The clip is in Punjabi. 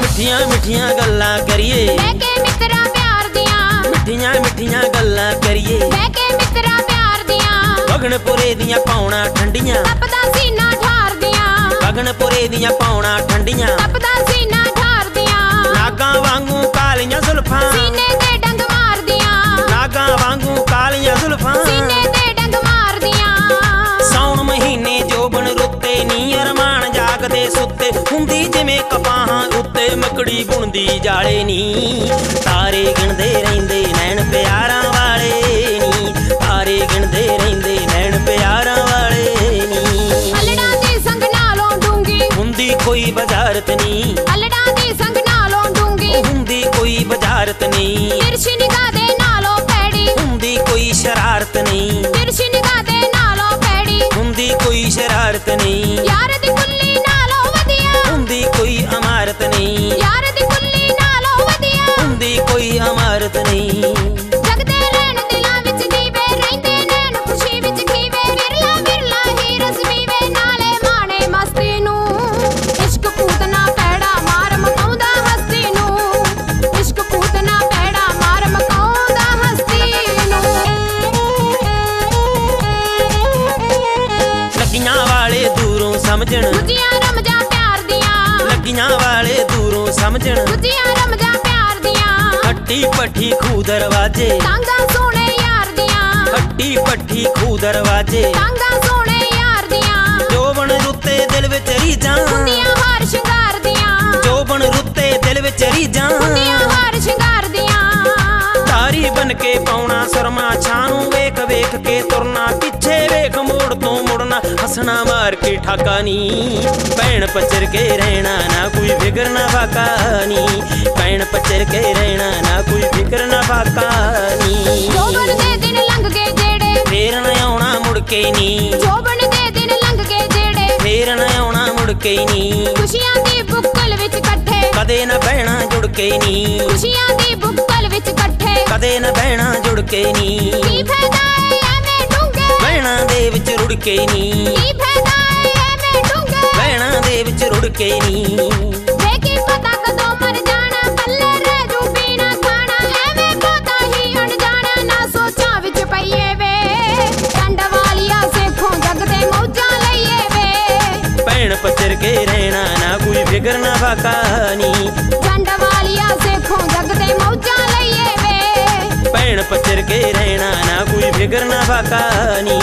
ਮਿੱਠੀਆਂ ਗੱਲਾਂ ਕਰੀਏ। ਬਹਿ ਕੇ ਮਿੱਤਰਾ ਪਿਆਰ ਦੀਆਂ। ਮਿੱਠੀਆਂ ਮਿੱਠੀਆਂ ਗੱਲਾਂ ਕਰੀਏ। ਬਹਿ ਕੇ ਮਿੱਤਰਾ ਪਿਆਰ ਦੀਆਂ। ਗਗਨਪੁਰੇ ਦੀਆਂ ਪੌਣਾ ਠੰਡੀਆਂ। ਤਪਦਾ ਸੀਨਾ ਠਾਰਦੀਆਂ ਗਗਨਪੁਰੇ ਦੀਆਂ ਪੌਣਾ ਠੰਡੀਆਂ। ਤਪਦਾ ਸੀਨਾ ਠਾਰਦੀਆਂ ਨਾਗਾਂ ਵਾਂਗੂ ਕਾਲੀਆਂ ਜ਼ੁਲਫਾਂ ਮਕੜੀ ਬੁਣਦੀ ਜਾਲੇ ਨੀ। ਤਾਰੇ ਗਿਣਦੇ ਰਹਿੰਦੇ ਨੈਣ ਪਿਆਰਾਂ ਵਾਲੇ ਨੀ। ਤਾਰੇ ਗਿਣਦੇ ਰਹਿੰਦੇ ਨੈਣ ਪਿਆਰਾਂ ਵਾਲੇ ਨੀ। ਅਲੜਾਂ ਦੇ ਸੰਗ ਨਾਲੋਂ ਡੂੰਗੀ। ਹੁੰਦੀ ਕੋਈ ਬਜ਼ਾਰਤ ਨੀ। ਅਲੜਾਂ ਦੇ ਸੰਗ ਨਾਲੋਂ ਡੂੰਗੀ। ਹੁੰਦੀ ਕੋਈ ਬਜ਼ਾਰਤ ਨੀ। ਤਿਰਛੀ ਨਿਗਾਹ ਸਮਝਣ। ਦੂਜੀਆਂ ਰਮਜਾਂ ਪਿਆਰ ਦੀਆਂ। ਲੱਗੀਆਂ ਵਾਲੇ ਦੂਰੋਂ ਸਮਝਣ। ਦੂਜੀਆਂ ਰਮਜਾਂ ਪਿਆਰ ਦੀਆਂ। ਹੱਟੀ ਪੱਠੀ ਖੂ ਦਰਵਾਜੇ। ਤਾਂਗਾ ਸੋਹਣੇ ਯਾਰ ਦੀਆਂ। ਹੱਟੀ ਪੱਠੀ ਖੂ ਦਰਵਾਜੇ। ਤਾਂਗਾ ਸੋਹਣੇ ਯਾਰ ਦੀਆਂ। ਜੋਬਨ ਰੁੱਤੇ ਦਿਲ ਵਿੱਚ ਰੀਜਾਂ ਹੁੰਦੀਆਂ ਹਾਰ ਸ਼ਿੰਗਾਰ ਦੀਆਂ। ਜੋਬਨ ਰੁੱਤੇ ਦਿਲ ਵਿੱਚ ਰੀਜਾਂ ਹੁੰਦੀਆਂ ਹਾਰ ਸ਼ਿੰਗਾਰ ਦੀਆਂ। ਤਾਰੀ ਬਨ ਕੇ ਪਾਉਣਾ ਸਰਮਾ ਛਾਂ ਨੂੰ। ਵੇਖ ਵੇਖ ਕੇ ਤੁਰਨਾ ਪਿੱਛੇ। ਵੇਖ ਮੋੜ ਤੋਂ ਹੱਸਣਾ ਮਾਰ ਕੇ ਠਾਕਾ ਨੀ। ਭੈਣ ਪਚਰ ਕੇ ਰਹਿਣਾ ਨਾ ਕੋਈ ਫਿਕਰ ਨਾ ਫਾਕਾ ਨੀ। ਭੈਣ ਪਚਰ ਕੇ ਰਹਿਣਾ ਨਾ ਕੋਈ ਫਿਕਰ ਨਾ ਫਾਕਾ ਨੀ। ਜੋਬਨ ਦੇ ਦਿਨ ਲੰਘ ਗਏ ਜਿਹੜੇ ਫੇਰ ਨਾ ਆਉਣਾ ਮੁੜ ਕੇ ਨੀ। ਜੋਬਨ ਦੇ ਦਿਨ ਲੰਘ ਗਏ ਜਿਹੜੇ ਫੇਰ ਨਾ ਆਉਣਾ ਮੁੜ ਕੇ ਨੀ। ਖੁਸ਼ੀਆਂ ਦੀ ਬੁੱਕਲ ਵਿੱਚ ਇਕੱਠੇ ਕਦੇ ਨਾ ਬਹਿਣਾ ਜੁੜ ਕੇ ਨੀ। ਖੁਸ਼ੀਆਂ ਦੀ ਬੁੱਕਲ ਵਿੱਚ ਇਕੱਠੇ ਕਦੇ ਨਾ ਬਹਿਣਾ ਜੁੜ ਕੇ ਨੀ। ਕੀ ਫਾਇਦਾ ਰੁੜ ਕੇ ਨੀ ਬਹਿਣਾ ਦੇ ਵਿੱਚ ਰੁੜ ਕੇ ਨੀ। ਵੇ ਕੀ ਪਤਾ ਕਦੋਂ ਮਰ ਜਾਣਾ? ਪੱਲੇ ਰਹਿ ਜੂ ਪੀਣਾ ਖਾਣਾ। ਐਵੇਂ ਪਤਾ ਹੀ ਅਣਜਾਣਾ। ਨਾ ਸੋਚਾਂ ਵਿੱਚ ਪਈਏ ਵੇ। ਕੰਡ ਵਾਲੀਆ ਸੇਖੋਂ ਜਗ ਤੇ ਮੌਜਾਂ ਲਈਏ ਵੇ। ਭੈਣ ਪੱਚਰ ਕੇ ਰਹਿਣਾ ਨਾ ਕੋਈ ਫਿਕਰ ਨਾ ਫਾਕਾ ਨੀ। ਜੰਡ ਵਾਲੀਆ ਸੇਖੋਂ ਜਗ ਤੇ ਮੌਜਾਂ ਲਈਏ ਵੇ। ਭੈਣ ਪੱਚਰ ਕੇ ਰਹਿਣਾ ਨਾ ਕੋਈ ਫਿਕਰ ਨਾ ਫਾਕਾ ਨੀ।